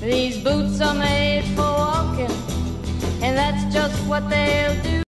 These boots are made for walking, and that's just what they'll do.